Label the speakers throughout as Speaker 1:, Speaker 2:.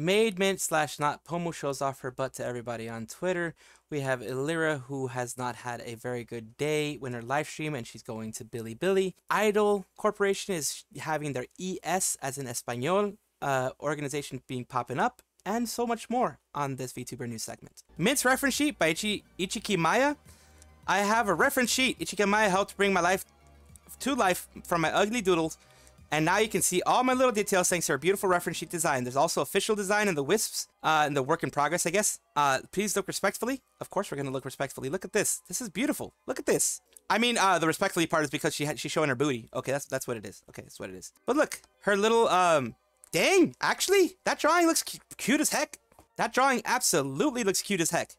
Speaker 1: Maid Mint slash Notpomu shows off her butt to everybody on Twitter. We have Elira who has not had a very good day when her live stream and she's going to Bilibili. Idol Corporation is having their ES as an Espanol uh, organization being popping up and so much more on this VTuber news segment. Mint's reference sheet by Ichi- Ichiki Maya. I have a reference sheet. Ichiki Maya helped bring my life to life from my ugly doodles and now you can see all my little details thanks to our beautiful reference sheet design. There's also official design in the wisps, uh, in the work in progress, I guess. Uh, please look respectfully. Of course, we're going to look respectfully. Look at this. This is beautiful. Look at this. I mean, uh, the respectfully part is because she she's showing her booty. Okay, that's that's what it is. Okay, that's what it is. But look, her little, um, dang, actually, that drawing looks cu cute as heck. That drawing absolutely looks cute as heck.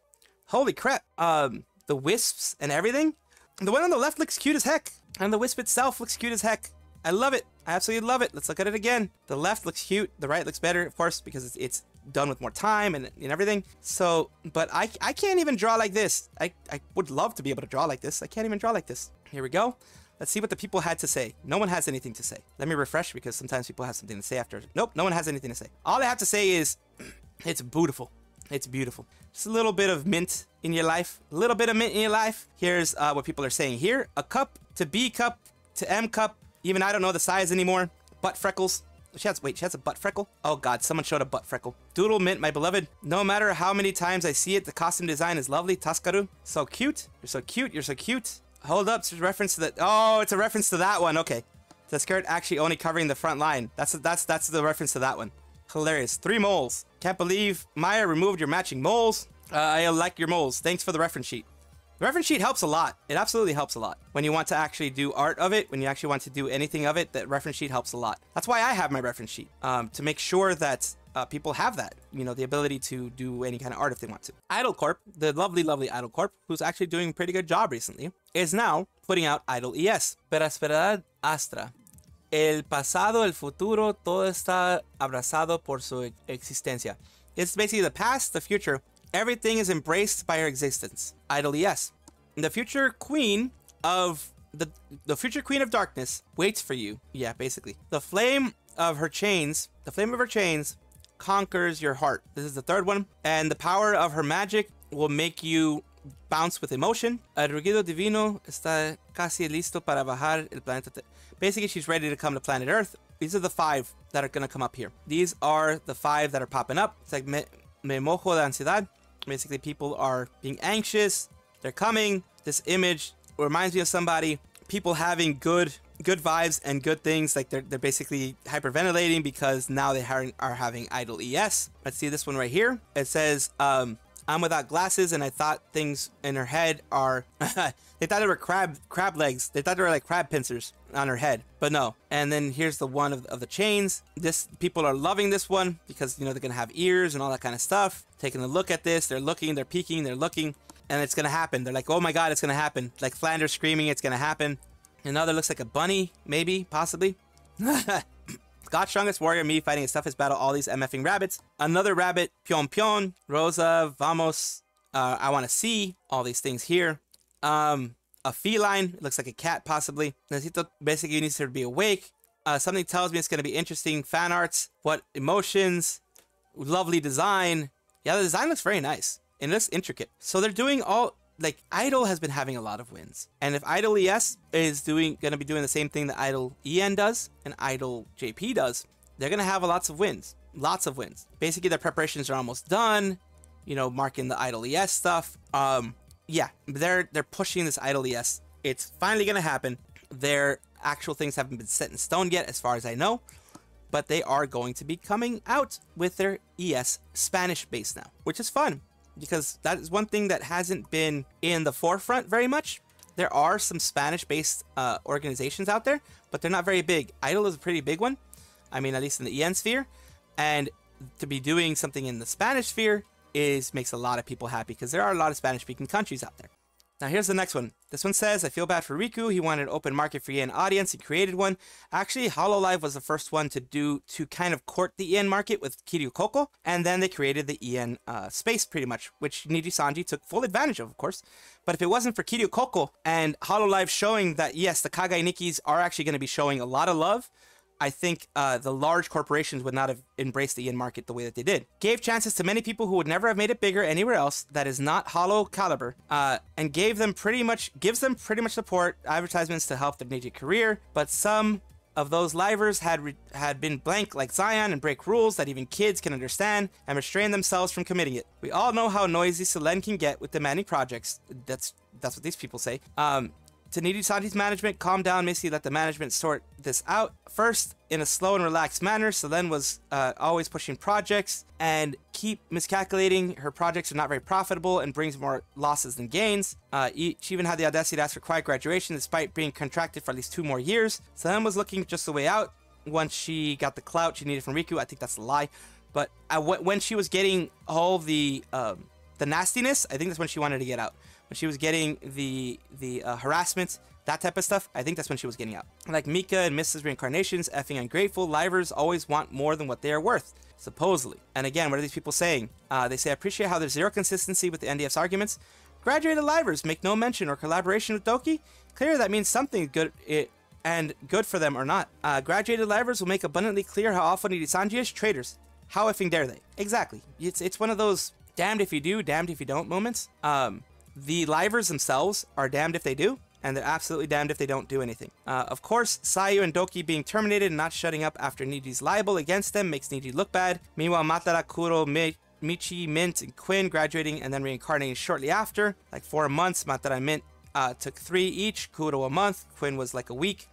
Speaker 1: Holy crap. Um, the wisps and everything. The one on the left looks cute as heck. And the wisp itself looks cute as heck. I love it. I absolutely love it. Let's look at it again. The left looks cute. The right looks better, of course, because it's, it's done with more time and, and everything. So, but I, I can't even draw like this. I, I would love to be able to draw like this. I can't even draw like this. Here we go. Let's see what the people had to say. No one has anything to say. Let me refresh because sometimes people have something to say after. Nope, no one has anything to say. All they have to say is, it's beautiful. It's beautiful. Just a little bit of mint in your life. A little bit of mint in your life. Here's uh, what people are saying here. A cup to B cup to M cup even I don't know the size anymore. Butt freckles. She has, wait, she has a butt freckle? Oh god, someone showed a butt freckle. Doodle Mint, my beloved. No matter how many times I see it, the costume design is lovely. Taskaru. So cute. You're so cute. You're so cute. Hold up, it's a reference to that. Oh, it's a reference to that one. Okay. The skirt actually only covering the front line. That's that's that's the reference to that one. Hilarious. Three moles. Can't believe Maya removed your matching moles. Uh, I like your moles. Thanks for the reference sheet. The reference sheet helps a lot. It absolutely helps a lot. When you want to actually do art of it, when you actually want to do anything of it, that reference sheet helps a lot. That's why I have my reference sheet, um, to make sure that uh, people have that, you know, the ability to do any kind of art if they want to. Idol Corp, the lovely, lovely Idol Corp, who's actually doing a pretty good job recently, is now putting out Idol ES. Pero Esperad Astra. El pasado, el futuro, todo está abrazado por su existencia. It's basically the past, the future, Everything is embraced by her existence. Idol yes. The future queen of the the future queen of darkness waits for you. Yeah, basically. The flame of her chains, the flame of her chains conquers your heart. This is the third one. And the power of her magic will make you bounce with emotion. El rugido divino está casi listo para bajar el planeta. Basically, she's ready to come to planet Earth. These are the five that are going to come up here. These are the five that are popping up. It's like me, me mojo de ansiedad. Basically, people are being anxious. They're coming. This image reminds me of somebody. People having good good vibes and good things. Like they're they're basically hyperventilating because now they are, are having Idol ES. Let's see this one right here. It says, um, "I'm without glasses, and I thought things in her head are." they thought they were crab crab legs. They thought they were like crab pincers on her head, but no. And then here's the one of, of the chains. This people are loving this one because you know they're gonna have ears and all that kind of stuff. Taking a look at this, they're looking, they're peeking, they're looking, and it's gonna happen. They're like, oh my god, it's gonna happen. Like Flanders screaming, it's gonna happen. Another looks like a bunny, maybe, possibly. God Strongest Warrior, me fighting his toughest battle, all these MFing rabbits. Another rabbit, Pion Pion, Rosa, Vamos, uh, I want to see, all these things here. Um, a feline. It looks like a cat, possibly. Necesito basically needs to be awake. Uh, something tells me it's to be interesting. Fan arts. What emotions? Lovely design. Yeah, the design looks very nice. And it looks intricate. So they're doing all... Like, Idol has been having a lot of wins. And if Idol ES is doing going to be doing the same thing that Idol EN does and Idol JP does, they're going to have a lots of wins. Lots of wins. Basically, their preparations are almost done. You know, marking the Idol ES stuff. Um, yeah, they're they're pushing this idol. ES. it's finally gonna happen. Their actual things haven't been set in stone yet, as far as I know, but they are going to be coming out with their ES Spanish base now, which is fun because that is one thing that hasn't been in the forefront very much. There are some Spanish-based uh, organizations out there, but they're not very big. Idol is a pretty big one. I mean, at least in the EN sphere, and to be doing something in the Spanish sphere is makes a lot of people happy because there are a lot of Spanish speaking countries out there. Now here's the next one. This one says, I feel bad for Riku. He wanted an open market for EN audience. He created one. Actually, Hololive was the first one to do to kind of court the EN market with Kiryu Coco, and then they created the EN uh, space pretty much, which Niji Sanji took full advantage of, of course. But if it wasn't for Kiryu Coco and Hololive showing that yes, the Kaigai Nikis are actually going to be showing a lot of love I think uh, the large corporations would not have embraced the EN market the way that they did. Gave chances to many people who would never have made it bigger anywhere else that is not hollow caliber, uh, and gave them pretty much gives them pretty much support advertisements to help their Niji career. But some of those livers had had been blank like Zaion and break rules that even kids can understand and restrain themselves from committing it. We all know how noisy Selen can get with demanding projects. That's that's what these people say. Um, to Niji Sanji's management, calm down, Missy. Let the management sort this out first in a slow and relaxed manner. Selen was uh, always pushing projects and keep miscalculating. Her projects are not very profitable and brings more losses than gains. Uh, she even had the audacity to ask for quiet graduation despite being contracted for at least two more years. Selen was looking just the way out once she got the clout she needed from Riku. I think that's a lie. But uh, when she was getting all the um, the nastiness, I think that's when she wanted to get out when she was getting the the uh, harassment, that type of stuff, I think that's when she was getting out. Like Mika and Mysta's Reincarnations, effing ungrateful, livers always want more than what they are worth, supposedly. And again, what are these people saying? Uh, they say, I appreciate how there's zero consistency with the NDF's arguments. Graduated livers make no mention or collaboration with Doki. Clear that means something good it, and good for them or not. Uh, graduated livers will make abundantly clear how awful Sanji is. Traitors. How effing dare they? Exactly. It's it's one of those damned if you do, damned if you don't moments. Um, the livers themselves are damned if they do, and they're absolutely damned if they don't do anything. Uh, of course, Sayu and Doki being terminated and not shutting up after Niji's libel against them makes Niji look bad. Meanwhile, Matara, Kuro, Mi- Michi, Mint, and Quinn graduating and then reincarnating shortly after, like four months. Matara and Mint uh, took three each, Kuro a month, Quinn was like a week.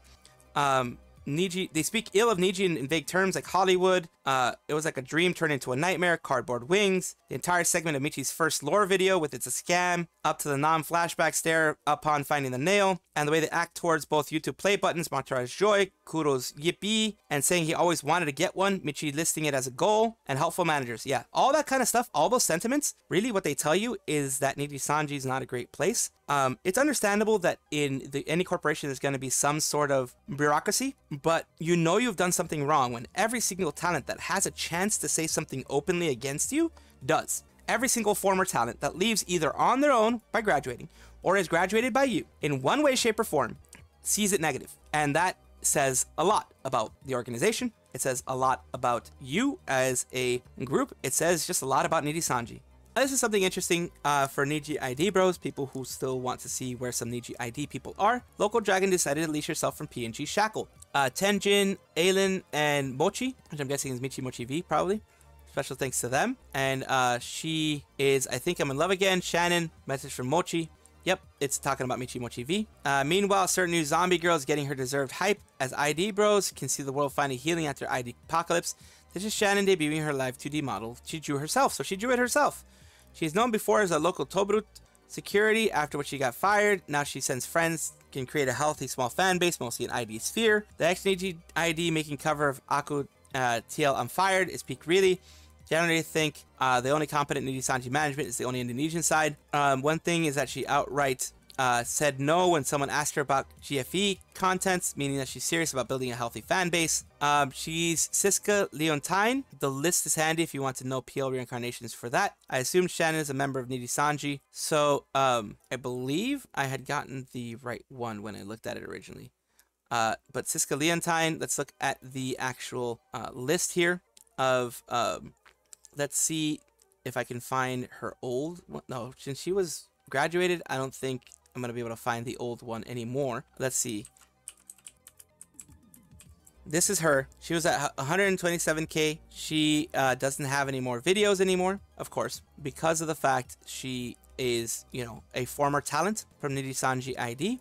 Speaker 1: Um, Niji, they speak ill of Niji in, in vague terms like Hollywood. Uh, it was like a dream turned into a nightmare. Cardboard wings. The entire segment of Michi's first lore video with it's a scam, up to the non-flashback stare upon finding the nail, and the way they act towards both YouTube play buttons, Matara's joy, Kuro's yippee, and saying he always wanted to get one, Michi listing it as a goal, and helpful managers. Yeah, all that kind of stuff, all those sentiments, really what they tell you is that Niji Sanji is not a great place. Um, it's understandable that in the, any corporation there's going to be some sort of bureaucracy, but you know you've done something wrong when every single talent that has a chance to say something openly against you does. Every single former talent that leaves either on their own by graduating or is graduated by you in one way, shape, or form sees it negative. And that says a lot about the organization. It says a lot about you as a group. It says just a lot about Niji Sanji this is something interesting uh, for Niji ID bros, people who still want to see where some Niji ID people are. Local Dragon decided to leash herself from PNG Shackle. Uh, Tenjin, Aylin, and Mochi, which I'm guessing is Michi Mochievee, probably. Special thanks to them. And uh, she is, I think I'm in love again. Shannon, message from Mochi. Yep, it's talking about Michi Mochievee. Uh, meanwhile, certain new zombie girl is getting her deserved hype as ID bros can see the world finally healing after ID apocalypse. This is Shannon debuting her live 2D model. She drew herself, so she drew it herself. She's known before as a local Tobrut security after which she got fired. Now she sends friends, can create a healthy small fan base, mostly in ID sphere. The XNG ID making cover of Aku uh, TL on Fired is peak really. Generally think uh, the only competent Niji Sanji management is the only Indonesian side. Um, one thing is that she outright uh, said no when someone asked her about GFE contents, meaning that she's serious about building a healthy fan base. Um, she's Siska Leontyne. The list is handy if you want to know PL reincarnations for that. I assume Shannon is a member of Niji Sanji, so um, I believe I had gotten the right one when I looked at it originally. Uh, but Siska Leontyne, let's look at the actual uh, list here of. Um, let's see if I can find her old. one. No, since she was graduated, I don't think I'm going to be able to find the old one anymore. Let's see. This is her. She was at 127k. She uh, doesn't have any more videos anymore, of course, because of the fact she is, you know, a former talent from Niji Sanji ID.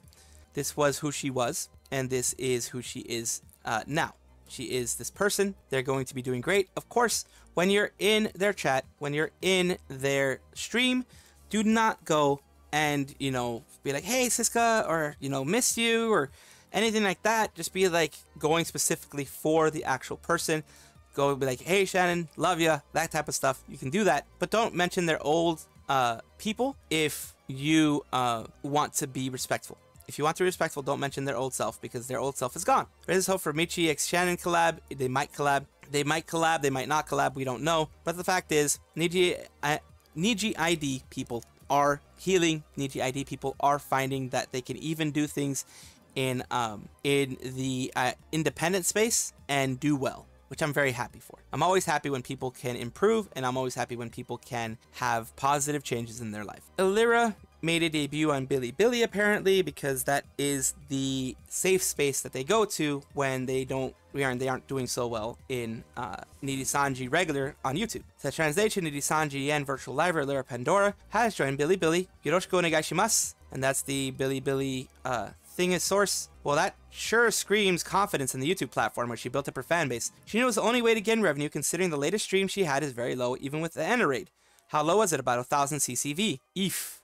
Speaker 1: This was who she was, and this is who she is uh, now. She is this person. They're going to be doing great. Of course, when you're in their chat, when you're in their stream, do not go and you know be like hey Siska or you know miss you or anything like that just be like going specifically for the actual person go be like hey Shannon love you that type of stuff you can do that but don't mention their old uh, people if you uh, want to be respectful if you want to be respectful, don't mention their old self because their old self is gone. There's hope for Michi X Shannon collab. They might collab. They might collab. They might not collab. We don't know. But the fact is, Niji, Niji ID people are healing Niji ID people are finding that they can even do things in um, in the uh, independent space and do well which I'm very happy for. I'm always happy when people can improve, and I'm always happy when people can have positive changes in their life. Elira made a debut on Bilibili apparently because that is the safe space that they go to when they don't we aren't they aren't doing so well in uh, Nijisanji regular on YouTube. The translation Nijisanji and virtual live Elira Pendora has joined Bilibili. Yoroshiku onegaishimasu. And that's the Bilibili uh, thing is source. Well, that sure screams confidence in the YouTube platform where she built up her fan base. She knows the only way to gain revenue considering the latest stream she had is very low even with the rate. How low was it? About a thousand CCV. Eef.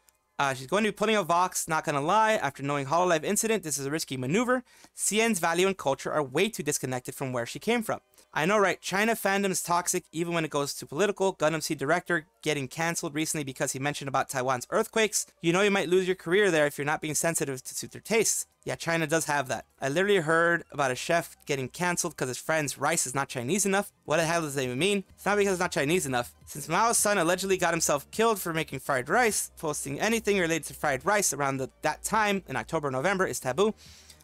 Speaker 1: Uh, she's going to be putting a Vox, not gonna lie. After knowing Hololive incident, this is a risky maneuver. CN's value and culture are way too disconnected from where she came from. I know, right? China fandom is toxic even when it goes to political. Gundam Seed director getting cancelled recently because he mentioned about Taiwan's earthquakes. You know you might lose your career there if you're not being sensitive to suit their tastes. Yeah, China does have that. I literally heard about a chef getting cancelled because his friend's rice is not Chinese enough. What the hell does that even mean? It's not because it's not Chinese enough. Since Mao's son allegedly got himself killed for making fried rice, posting anything related to fried rice around the, that time in October, November is taboo.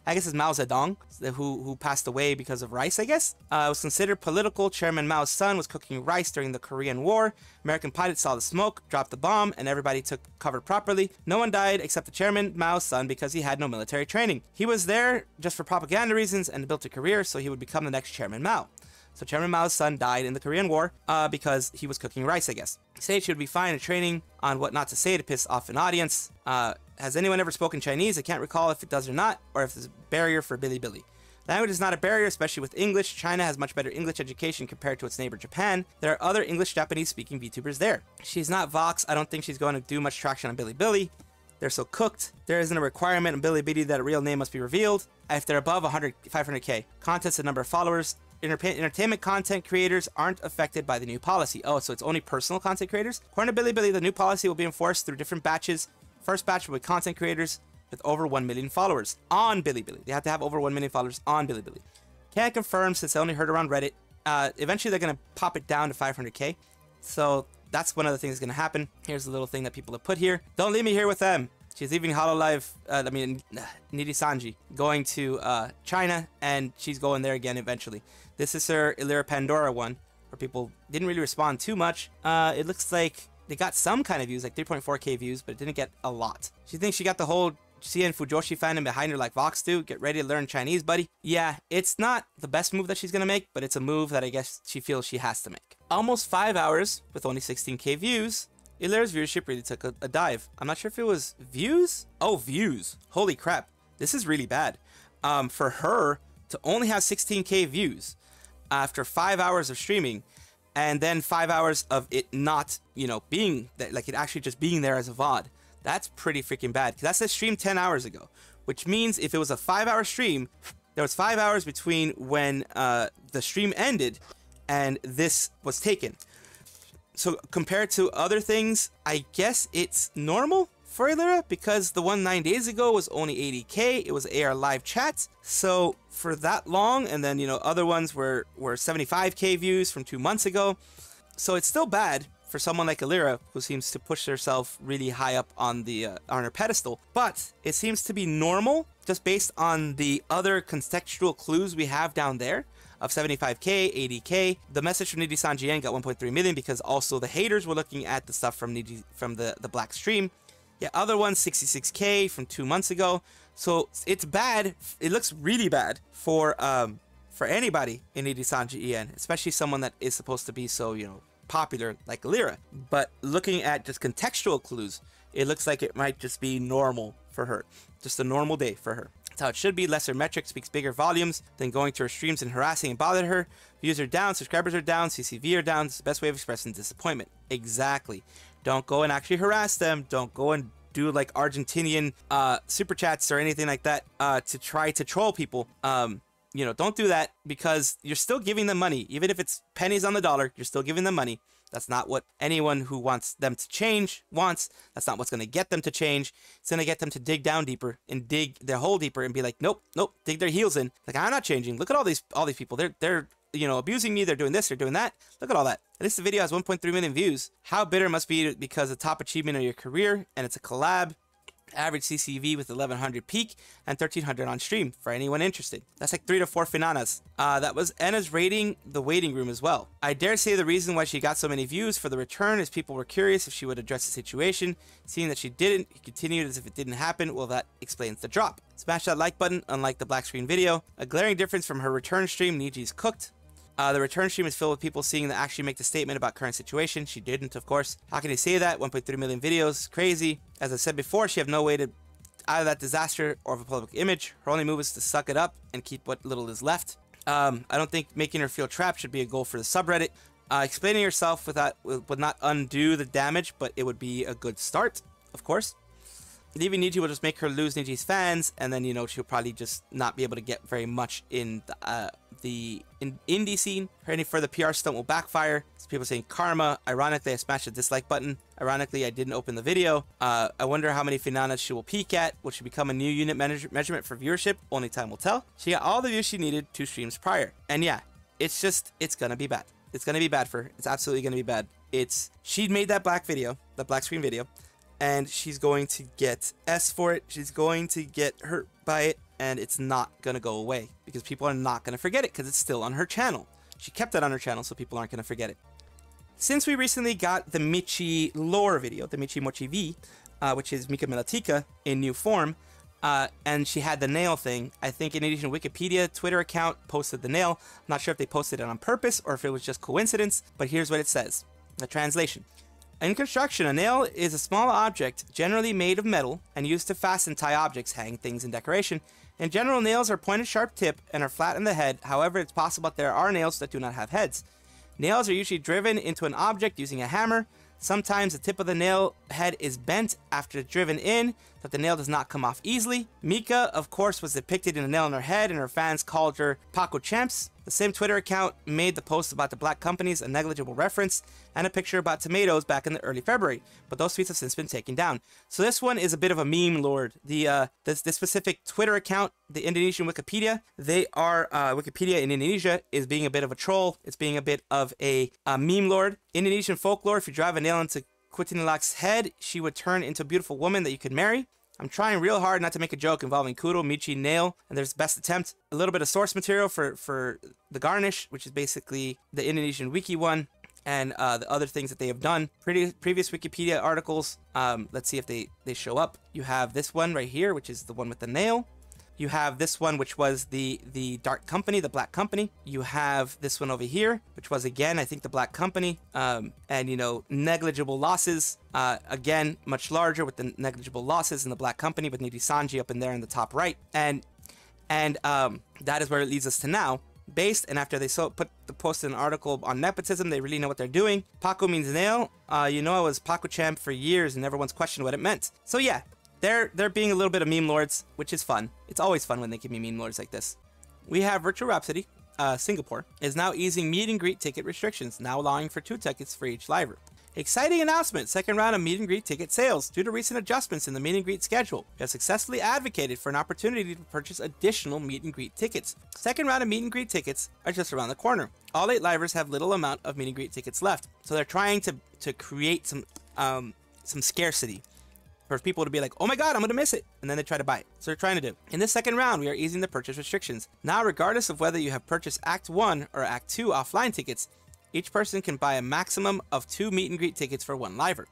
Speaker 1: I guess it's Mao Zedong, who who passed away because of rice, I guess. Uh, was considered political. Chairman Mao's son was cooking rice during the Korean War. American pilots saw the smoke, dropped the bomb, and everybody took cover properly. No one died except the chairman Mao's son because he had no military training. He was there just for propaganda reasons and built a career so he would become the next Chairman Mao. So Chairman Mao's son died in the Korean War uh, because he was cooking rice, I guess. Say she would be fine in training on what not to say to piss off an audience. Uh, has anyone ever spoken Chinese? I can't recall if it does or not, or if there's a barrier for Bilibili. Language is not a barrier, especially with English. China has much better English education compared to its neighbor Japan. There are other English Japanese speaking VTubers there. She's not Vox. I don't think she's going to do much traction on Bilibili. They're so cooked. There isn't a requirement in Bilibili that a real name must be revealed. If they're above 100, 500k, contents and number of followers, entertainment content creators aren't affected by the new policy. Oh, so it's only personal content creators? According to Billy, the new policy will be enforced through different batches First batch with content creators with over 1 million followers on Bilibili. They have to have over 1 million followers on Bilibili. Can't confirm since I only heard around Reddit. Uh, eventually, they're going to pop it down to 500k. So that's one of the things that's going to happen. Here's a little thing that people have put here. Don't leave me here with them. She's leaving Hololive, uh, I mean, Nijisanji, going to uh, China, and she's going there again eventually. This is her Elira Pendora one, where people didn't really respond too much. Uh, it looks like they got some kind of views, like 3.4k views, but it didn't get a lot. She thinks she got the whole CN Fujoshi fandom behind her like Vox do. Get ready to learn Chinese, buddy. Yeah, it's not the best move that she's gonna make, but it's a move that I guess she feels she has to make. Almost five hours with only 16k views. Elira's viewership really took a, a dive. I'm not sure if it was views. Oh, views. Holy crap. This is really bad. Um, for her to only have 16k views after five hours of streaming and then five hours of it not, you know, being that, like it actually just being there as a VOD. That's pretty freaking bad. Because that's a stream 10 hours ago, which means if it was a five hour stream, there was five hours between when uh, the stream ended and this was taken. So compared to other things, I guess it's normal Elira because the one nine days ago was only 80k. It was AR live chat. So for that long, and then you know other ones were were 75k views from two months ago. So it's still bad for someone like Illyra who seems to push herself really high up on the uh, on her pedestal. But it seems to be normal just based on the other contextual clues we have down there of 75k, 80k. The message from Nijisanji EN got 1.3 million because also the haters were looking at the stuff from Niji from the the black stream. Yeah, other one 66k from two months ago. So it's bad. It looks really bad for um for anybody in Nijisanji EN, especially someone that is supposed to be so you know popular like Lyra. But looking at just contextual clues, it looks like it might just be normal for her, just a normal day for her. That's how it should be. Lesser metrics speaks bigger volumes than going to her streams and harassing and bothering her. Views are down, subscribers are down, CCV are down. It's the best way of expressing disappointment. Exactly. Don't go and actually harass them. Don't go and do like Argentinian uh, super chats or anything like that uh, to try to troll people. Um, you know, don't do that because you're still giving them money. Even if it's pennies on the dollar, you're still giving them money. That's not what anyone who wants them to change wants. That's not what's going to get them to change. It's going to get them to dig down deeper and dig their hole deeper and be like, nope, nope, dig their heels in. Like I'm not changing. Look at all these all these people. They're they're you know, abusing me, they're doing this, they're doing that. Look at all that. At least the video has 1.3 million views. How bitter must be because the top achievement of your career and it's a collab. Average CCV with 1100 peak and 1300 on stream for anyone interested. That's like three to four Finanas. Uh, that was Enna's rating the waiting room as well. I dare say the reason why she got so many views for the return is people were curious if she would address the situation. Seeing that she didn't, he continued as if it didn't happen. Well, that explains the drop. Smash that like button, unlike the black screen video. A glaring difference from her return stream, Niji's cooked. Uh, the return stream is filled with people seeing that actually make the statement about current situation. She didn't, of course. How can you say that? 1.3 million videos, crazy. As I said before, she have no way to either that disaster or of a public image. Her only move is to suck it up and keep what little is left. Um, I don't think making her feel trapped should be a goal for the subreddit. Uh, explaining yourself without would not undo the damage, but it would be a good start, of course. Leaving Niji will just make her lose Niji's fans, and then you know she'll probably just not be able to get very much in the, uh, the in indie scene. Any further PR stunt will backfire. So people saying karma. Ironically, I smashed the dislike button. Ironically, I didn't open the video. Uh, I wonder how many finanas she will peak at, which should become a new unit measurement for viewership. Only time will tell. She got all the views she needed two streams prior, and yeah, it's just it's gonna be bad. It's gonna be bad for her. It's absolutely gonna be bad. It's she made that black video, that black screen video and she's going to get S for it. She's going to get hurt by it, and it's not going to go away because people are not going to forget it because it's still on her channel. She kept it on her channel, so people aren't going to forget it. Since we recently got the Michi lore video, the Michi Mochievee, uh, which is Mika Melatika in new form, uh, and she had the nail thing. I think in addition, Wikipedia Twitter account posted the nail. I'm not sure if they posted it on purpose or if it was just coincidence, but here's what it says. The translation. In construction, a nail is a small object generally made of metal and used to fasten tie objects, hang things, and decoration. In general, nails are pointed sharp tip and are flat in the head. However, it's possible that there are nails that do not have heads. Nails are usually driven into an object using a hammer. Sometimes the tip of the nail head is bent after driven in, that the nail does not come off easily. Mika, of course, was depicted in a nail in her head, and her fans called her Paku Champs. The same Twitter account made the post about the black companies a negligible reference and a picture about tomatoes back in the early February, but those tweets have since been taken down. So this one is a bit of a meme lord. The uh, this, this specific Twitter account, the Indonesian Wikipedia, they are uh, Wikipedia in Indonesia is being a bit of a troll. It's being a bit of a, a meme lord. Indonesian folklore: if you drive a nail into Kuntilanak's head, she would turn into a beautiful woman that you could marry. I'm trying real hard not to make a joke involving Kuro, Michi, Nail, and there's best attempt. A little bit of source material for, for the garnish, which is basically the Indonesian wiki one, and uh, the other things that they have done. Pretty, previous Wikipedia articles, um, let's see if they, they show up. You have this one right here, which is the one with the nail. You have this one, which was the the Dark Company, the Black Company. You have this one over here, which was again, I think, the Black Company. Um, and you know, negligible losses. Uh, again, much larger with the negligible losses in the Black Company, with Niji Sanji up in there in the top right. And and um, that is where it leads us to now. Based and after they so put the posted an article on nepotism, they really know what they're doing. Paku means nail. Uh, you know, I was Paku champ for years and never once questioned what it meant. So yeah, they're they're being a little bit of meme lords, which is fun. It's always fun when they give me meme lords like this. We have Virtual Rhapsody, uh, Singapore, is now easing meet and greet ticket restrictions, now allowing for two tickets for each liver. Exciting announcement! Second round of meet and greet ticket sales. Due to recent adjustments in the meet and greet schedule, we have successfully advocated for an opportunity to purchase additional meet and greet tickets. Second round of meet and greet tickets are just around the corner. All eight livers have little amount of meet and greet tickets left, so they're trying to to create some um, some scarcity for people to be like, oh my god, I'm gonna miss it, and then they try to buy it. So they're trying to do. In this second round, we are easing the purchase restrictions. Now, regardless of whether you have purchased Act 1 or Act 2 offline tickets, each person can buy a maximum of two meet and greet tickets for one liver.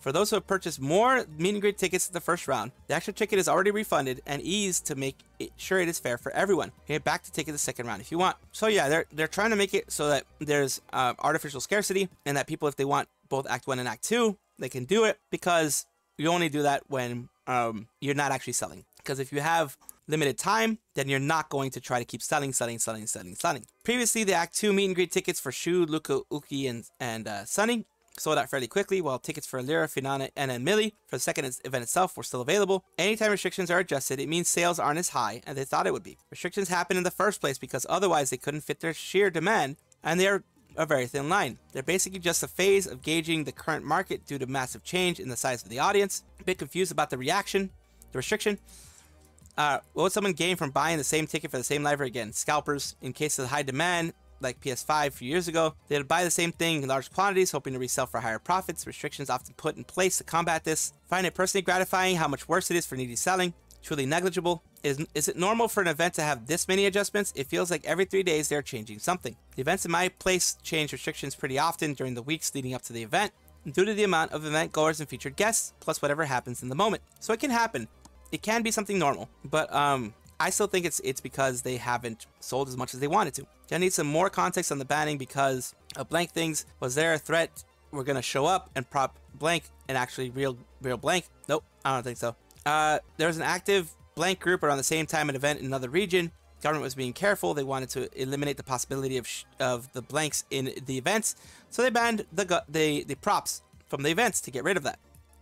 Speaker 1: For those who have purchased more meet and greet tickets in the first round, the extra ticket is already refunded and eased to make it sure it is fair for everyone. Get back to ticket the second round if you want. So yeah, they're they're trying to make it so that there's uh, artificial scarcity and that people, if they want both Act One and Act Two, they can do it because you only do that when um, you're not actually selling. Because if you have limited time, then you're not going to try to keep selling, selling, selling, selling, selling. Previously, the Act 2 meet and greet tickets for Shu, Luca, Uki, and, and uh, Sunny sold out fairly quickly, while tickets for Lyra, Finana, and then Millie for the second event itself were still available. Anytime restrictions are adjusted, it means sales aren't as high as they thought it would be. Restrictions happen in the first place because otherwise they couldn't fit their sheer demand, and they are a very thin line. They're basically just a phase of gauging the current market due to massive change in the size of the audience. A bit confused about the reaction, the restriction. Uh, what would someone gain from buying the same ticket for the same library again? Scalpers. In case of high demand, like PS5 a few years ago. They'd buy the same thing in large quantities, hoping to resell for higher profits. Restrictions often put in place to combat this. Find it personally gratifying how much worse it is for needy selling. Truly negligible. Is, is it normal for an event to have this many adjustments? It feels like every three days they're changing something. The events in my place change restrictions pretty often during the weeks leading up to the event, due to the amount of event goers and featured guests, plus whatever happens in the moment. So it can happen. It can be something normal, but um, I still think it's it's because they haven't sold as much as they wanted to. I need some more context on the banning because of blank things. Was there a threat? We're gonna show up and prop blank and actually real real blank? Nope, I don't think so. Uh, there was an active blank group around the same time an event in another region. Government was being careful. They wanted to eliminate the possibility of of the blanks in the events, so they banned the the the props from the events to get rid of that.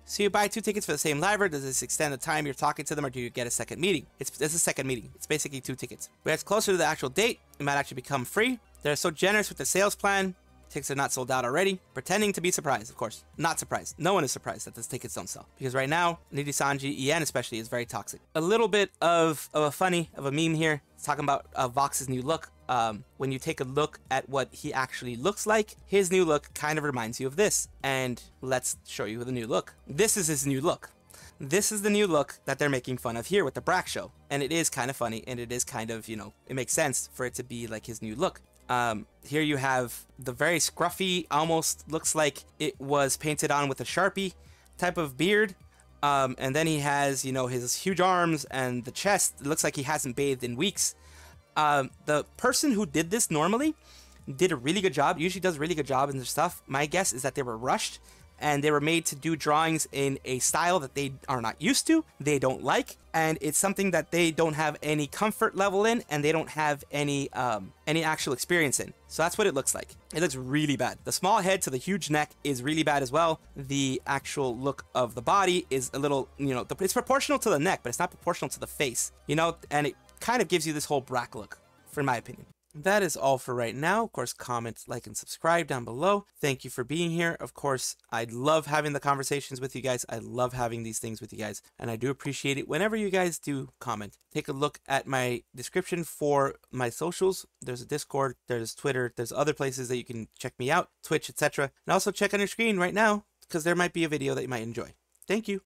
Speaker 1: So you buy two tickets for the same liver. Does this extend the time you're talking to them, or do you get a second meeting? It's, it's a second meeting. It's basically two tickets. When it's closer to the actual date, it might actually become free. They're so generous with the sales plan. Tickets are not sold out already. Pretending to be surprised, of course. Not surprised. No one is surprised that the tickets don't sell. Because right now, Nijisanji, EN especially, is very toxic. A little bit of, of a funny, of a meme here. It's talking about uh, Vox's new look um, when you take a look at what he actually looks like, his new look kind of reminds you of this. And let's show you the new look. This is his new look. This is the new look that they're making fun of here with the Brak show. And it is kind of funny and it is kind of, you know, it makes sense for it to be like his new look. Um, here you have the very scruffy, almost looks like it was painted on with a Sharpie type of beard. Um, and then he has, you know, his huge arms and the chest. It looks like he hasn't bathed in weeks. Um, the person who did this normally did a really good job. Usually does a really good job in their stuff. My guess is that they were rushed and they were made to do drawings in a style that they are not used to, they don't like, and it's something that they don't have any comfort level in, and they don't have any um, any actual experience in. So that's what it looks like. It looks really bad. The small head to the huge neck is really bad as well. The actual look of the body is a little, you know, it's proportional to the neck, but it's not proportional to the face, you know, and it kind of gives you this whole Brak look, for my opinion. That is all for right now. Of course, comment, like, and subscribe down below. Thank you for being here. Of course, I love having the conversations with you guys. I love having these things with you guys, and I do appreciate it whenever you guys do comment. Take a look at my description for my socials. There's a Discord, there's Twitter, there's other places that you can check me out, Twitch, etc. And also check on your screen right now because there might be a video that you might enjoy. Thank you.